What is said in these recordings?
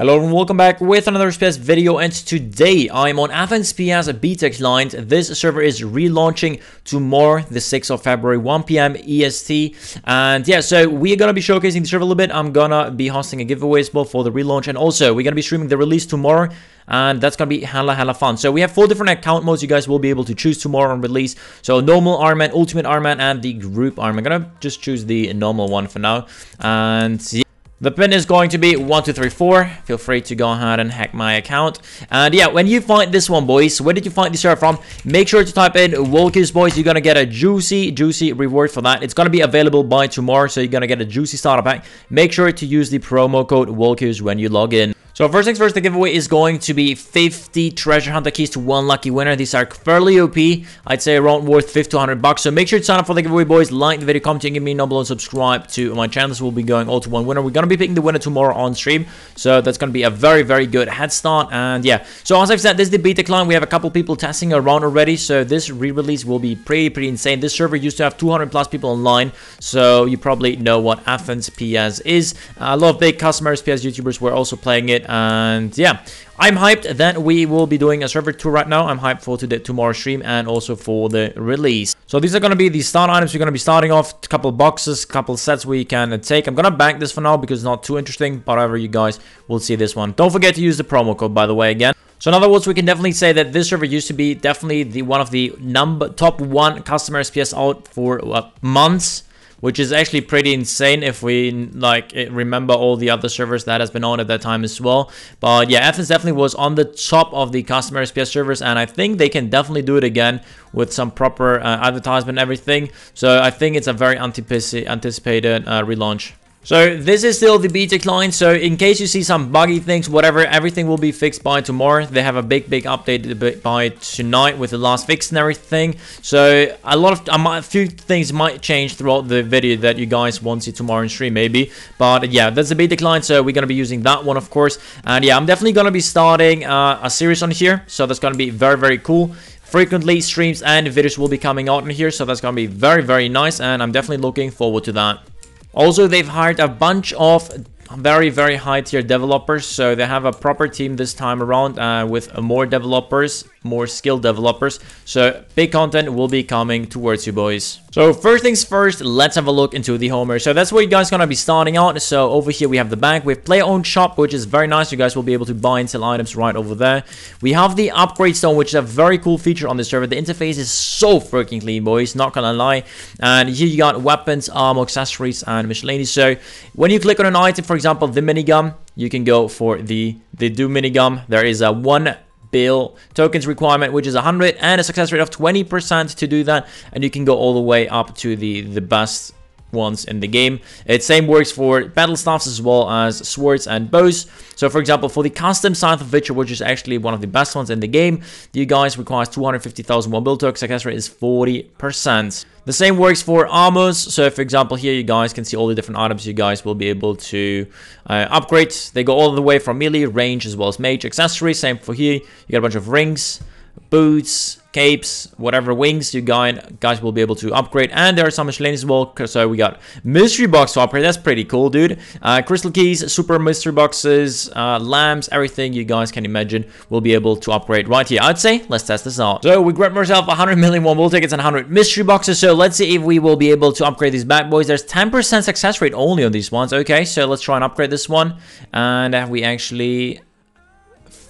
Hello and welcome back with another RSPS video and today I'm on Athens PS beta client. This server is relaunching tomorrow the 6th of February 1pm EST and yeah so we're gonna be showcasing the server a little bit. I'm gonna be hosting a giveaway as well for the relaunch and also we're gonna be streaming the release tomorrow and that's gonna be hella hella fun. So we have four different account modes you guys will be able to choose tomorrow on release. So normal Ironman ultimate Ironman and the group Ironman I'm gonna just choose the normal one for now. And yeah the pin is going to be 1234. Feel free to go ahead and hack my account. And yeah, when you find this one, boys, where did you find this server from? Make sure to type in Walkchaos, boys. You're going to get a juicy, juicy reward for that. It's going to be available by tomorrow, so you're going to get a juicy starter pack. Make sure to use the promo code Walkchaos when you log in. So first things first, the giveaway is going to be 50 treasure hunter keys to one lucky winner. These are fairly OP. I'd say around worth 50 to 100 bucks. So make sure to sign up for the giveaway, boys. Like the video, comment, and give me a number and subscribe to my channel. This will be going all to one winner. We're going to be picking the winner tomorrow on stream. So that's going to be a very, very good head start. And yeah, so as I've said, this is the beta client. We have a couple people testing around already. So this re-release will be pretty, pretty insane. This server used to have 200 plus people online. So you probably know what Athens PS is. A lot of big customers, PS YouTubers were also playing it. And yeah, I'm hyped that we will be doing a server tour right now. I'm hyped for today, tomorrow's stream and also for the release. So these are going to be the start items. We're going to be starting off a couple boxes, couple sets we can take. I'm going to bank this for now because it's not too interesting. But however, you guys will see this one. Don't forget to use the promo code, by the way, again. So in other words, we can definitely say that this server used to be definitely the one of the number top one custom RSPS out for uh, months which is actually pretty insane if we like remember all the other servers that has been on at that time as well. But yeah, Athens definitely was on the top of the custom RSPS servers, and I think they can definitely do it again with some proper uh, advertisement everything. So I think it's a very anticipated uh, relaunch. So this is still the beta client, so in case you see some buggy things, whatever, everything will be fixed by tomorrow. They have a big, big update by tonight with the last fix and everything. So a lot of, a few things might change throughout the video that you guys won't see tomorrow in stream maybe. But yeah, that's the beta client, so we're going to be using that one, of course. And yeah, I'm definitely going to be starting uh, a series on here, so that's going to be very, very cool frequently streams and videos will be coming out in here so that's gonna be very very nice and i'm definitely looking forward to that also, they've hired a bunch of very, very high tier developers. So they have a proper team this time around uh, with more developers, more skilled developers. So big content will be coming towards you boys. So first things first, let's have a look into the Homer. So that's where you guys gonna be starting out. So over here we have the bank. We have player owned shop, which is very nice. You guys will be able to buy and sell items right over there. We have the upgrade stone, which is a very cool feature on the server. The interface is so freaking clean, boys. Not gonna lie. And here you got weapons, armor, accessories, and miscellaneous. So when you click on an item, for example, the minigun, you can go for the the do minigun. There is a one bill tokens requirement, which is 100 and a success rate of 20% to do that. And you can go all the way up to the, the best ones in the game. It same works for battle staffs as well as swords and bows. So for example, for the custom Scythe of Witcher, which is actually one of the best ones in the game, you guys requires 250,000 one build token, success rate is 40%. The same works for armors. So for example, here you guys can see all the different items you guys will be able to uh, upgrade. They go all the way from melee, range, as well as mage accessories. Same for here. You got a bunch of rings, boots, capes, whatever wings you guys will be able to upgrade. And there are some miscellaneous as well. So we got mystery box to upgrade. That's pretty cool, dude. Uh, crystal keys, super mystery boxes, uh, lamps, everything you guys can imagine will be able to upgrade right here. I'd say let's test this out. So we grabbed ourselves 100 million one bull tickets and 100 mystery boxes. So let's see if we will be able to upgrade these bad boys. There's 10% success rate only on these ones. Okay, so let's try and upgrade this one. And uh, we actually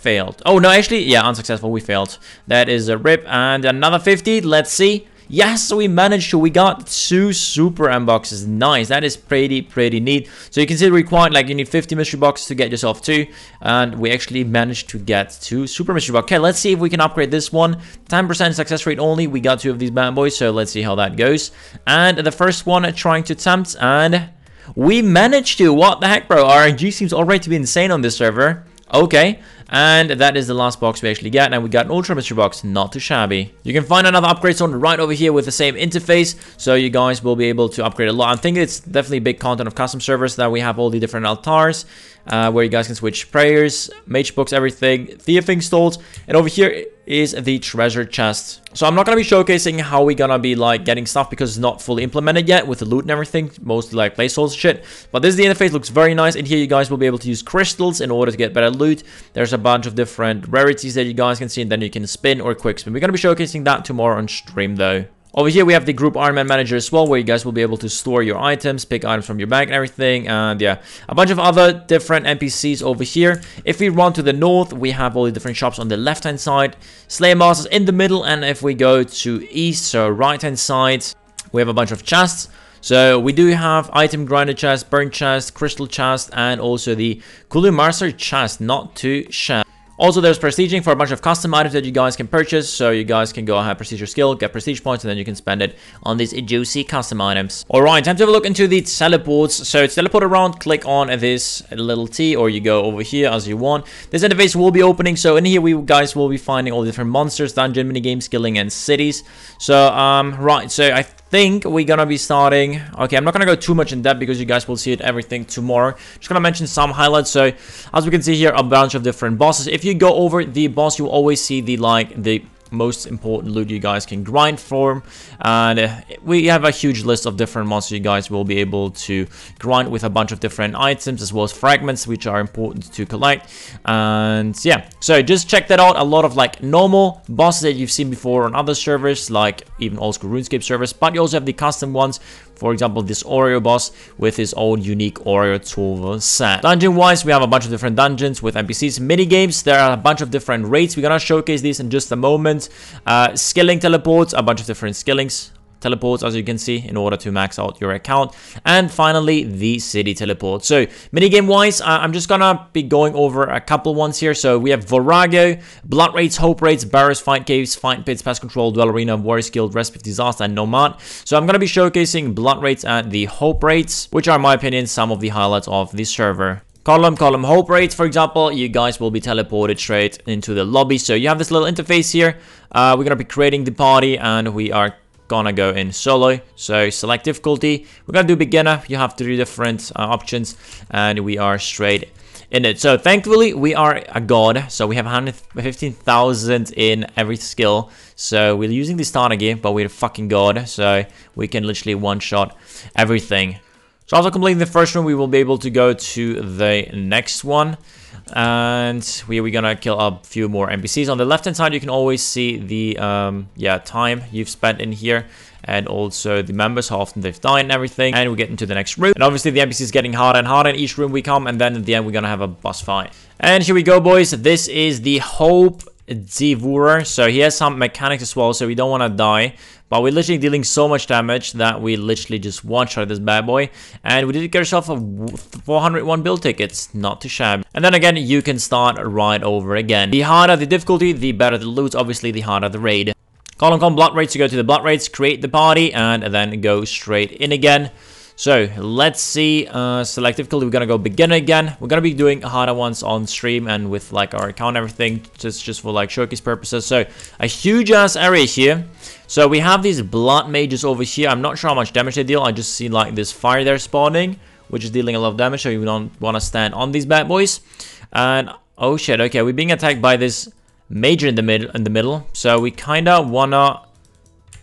failed. Oh, no, actually, yeah, unsuccessful. We failed. That is a rip. And another 50. Let's see. Yes, we managed to. We got two super M boxes. Nice. That is pretty, pretty neat. So you can see required, like you need 50 mystery boxes to get yourself two. And we actually managed to get two super mystery boxes. Okay, let's see if we can upgrade this one. 10% success rate only. We got two of these bad boys. So let's see how that goes. And the first one trying to tempt And we managed to. What the heck, bro? RNG seems already to be insane on this server. Okay, and that is the last box we actually get. And we got an Ultra Mystery Box, not too shabby. You can find another upgrade zone right over here with the same interface. So you guys will be able to upgrade a lot. I think it's definitely big content of custom servers that we have all the different altars. uh, where you guys can switch prayers, mage books, everything, thieving stalls, and over here is the treasure chest. So I'm not going to be showcasing how we're going to be like getting stuff because it's not fully implemented yet with the loot and everything, mostly like placeholders shit. But this is the interface, looks very nice. And here you guys will be able to use crystals in order to get better loot. There's a bunch of different rarities that you guys can see and then you can spin or quick spin. We're going to be showcasing that tomorrow on stream though. Over here, we have the group Iron Man Manager as well, where you guys will be able to store your items, pick items from your bag and everything. And yeah, a bunch of other different NPCs over here. If we run to the north, we have all the different shops on the left-hand side. Slayer Masters in the middle. And if we go to east, so right-hand side, we have a bunch of chests. So we do have item grinder chest, burn chest, crystal chest, and also the Kulu Master chest, not to share. Also, there's prestiging for a bunch of custom items that you guys can purchase. So you guys can go ahead, prestige your skill, get prestige points, and then you can spend it on these juicy custom items. Alright, time to have a look into the teleports. So to teleport around, click on this little T, or you go over here as you want. This interface will be opening. So in here, we guys will be finding all the different monsters, dungeon, minigames, skilling, and cities. So, um, right. So I think we're gonna be starting okay i'm not gonna go too much in depth because you guys will see it everything tomorrow. Just gonna mention some highlights. So as we can see here a bunch of different bosses. If you go over the boss you always see the like the most important loot you guys can grind for. And uh, we have a huge list of different monsters you guys will be able to grind with a bunch of different items as well as fragments which are important to collect. And yeah so just check that out. A lot of like normal bosses that you've seen before on other servers like even old school runescape servers but you also have the custom ones for example, this Oreo boss with his own unique Oreo tool set. Dungeon-wise, we have a bunch of different dungeons with NPCs. Mini games, there are a bunch of different rates. We're gonna showcase these in just a moment. Uh, skilling teleports, a bunch of different skillings teleports as you can see in order to max out your account. And finally the city teleport so minigame wise uh, i'm just gonna be going over a couple ones here. So we have vorago blood raids hope raids barrows fight caves fight pits pest control duel arena warrior guild recipe disaster and nomad. So i'm gonna be showcasing blood raids and the hope raids which are in my opinion some of the highlights of the server. Column, column hope raids for example, you guys will be teleported straight into the lobby. So you have this little interface here. Uh, we're to be creating the party and we are gonna go in solo. So select difficulty. We're gonna do beginner. You have three different uh, options and we are straight in it. So thankfully we are a god. So we have 115,000 in every skill. So we're using the starter gear, but we're a fucking god. So we can literally one-shot everything. So after completing the first one, we will be able to go to the next one and we, we're gonna kill a few more NPCs. On the left hand side, you can always see the um, yeah time you've spent in here and also the members, how often they've died and everything. And we get into the next room. And obviously the NPC is getting harder and harder in each room we come. And then at the end, we're gonna have a boss fight. And here we go, boys. This is the Hope Devourer. So he has some mechanics as well, so we don't want to die. But we're literally dealing so much damage that we literally just one-shot this bad boy. And we did get ourselves a 401 build tickets, not too shabby. And then again, you can start right over again. The harder the difficulty, the better the loot, obviously the harder the raid. Call on blood raids to go to the blood raids, create the party, and then go straight in again. So let's see, uh, select difficulty, we're gonna go beginner again. We're gonna be doing harder ones on stream and with like our account everything, just, just for like showcase purposes. So a huge ass area here. So we have these blood mages over here. I'm not sure how much damage they deal. I just see like this fire there spawning, which is dealing a lot of damage. So you don't want to stand on these bad boys. And oh shit, okay, we're being attacked by this major in the middle. In the middle, so we kinda wanna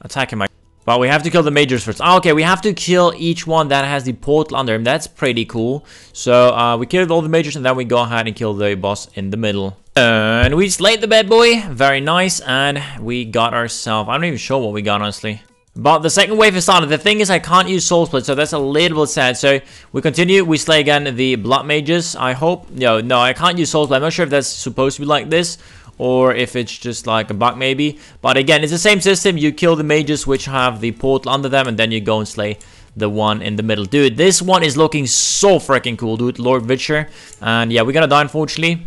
attack him. But we have to kill the majors first. Ah, okay, we have to kill each one that has the portal under him. That's pretty cool. So uh, we killed all the majors and then we go ahead and kill the boss in the middle. And we slayed the bad boy. Very nice. And we got ourselves... I'm not even sure what we got, honestly. But the second wave is started. The thing is, I can't use Soul Split, so that's a little bit sad. So we continue. We slay again the Blood Mages, I hope. No, no, I can't use Soul Split. I'm not sure if that's supposed to be like this or if it's just like a bug maybe. But again, it's the same system. You kill the mages which have the portal under them and then you go and slay the one in the middle. Dude, this one is looking so freaking cool, dude. Lord Witcher. And yeah, we're gonna die unfortunately.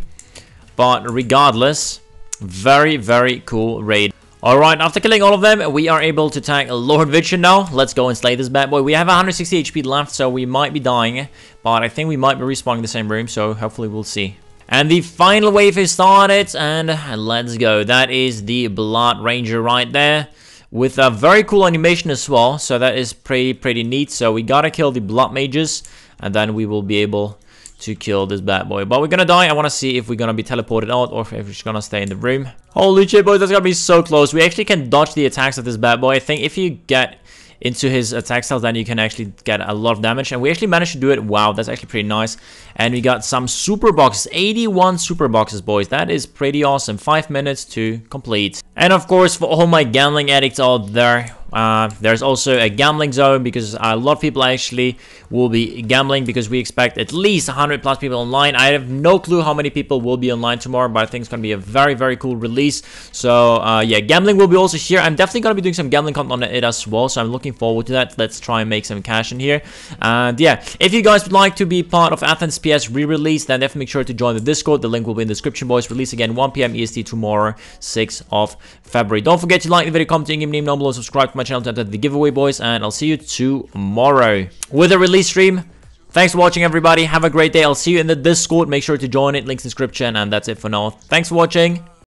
But regardless, very, very cool raid. Alright, after killing all of them, we are able to tag Lord Witcher now. Let's go and slay this bad boy. We have 160 HP left, so we might be dying. But I think we might be respawning the same room, so hopefully we'll see. And the final wave is started, and let's go. That is the Blood Ranger right there, with a very cool animation as well, so that is pretty, pretty neat. So we gotta kill the Blood Mages, and then we will be able to kill this bad boy. But we're gonna die. I want to see if we're gonna be teleported out or if we're just gonna stay in the room. Holy shit, boys, that's gonna be so close. We actually can dodge the attacks of this bad boy. I think if you get into his attack styles, then you can actually get a lot of damage. And we actually managed to do it. Wow, that's actually pretty nice. And we got some super boxes, 81 super boxes, boys. That is pretty awesome. Five minutes to complete. And of course, for all my gambling addicts out there, uh, there's also a gambling zone because a lot of people actually will be gambling because we expect at least 100 plus people online. I have no clue how many people will be online tomorrow, but I think it's going to be a very, very cool release. So, uh, yeah, gambling will be also here. I'm definitely going to be doing some gambling content on it as well, so I'm looking forward to that. Let's try and make some cash in here. And yeah, if you guys would like to be part of Athens PS re-release, then definitely make sure to join the Discord. The link will be in the description, boys. Release again 1 p.m. EST tomorrow, 6th of February. Don't forget to like the video, comment, and give me a name, subscribe my channel to enter the giveaway, boys, and I'll see you tomorrow with a release stream. Thanks for watching, everybody. Have a great day. I'll see you in the Discord. Make sure to join it. Links in description, and that's it for now. Thanks for watching.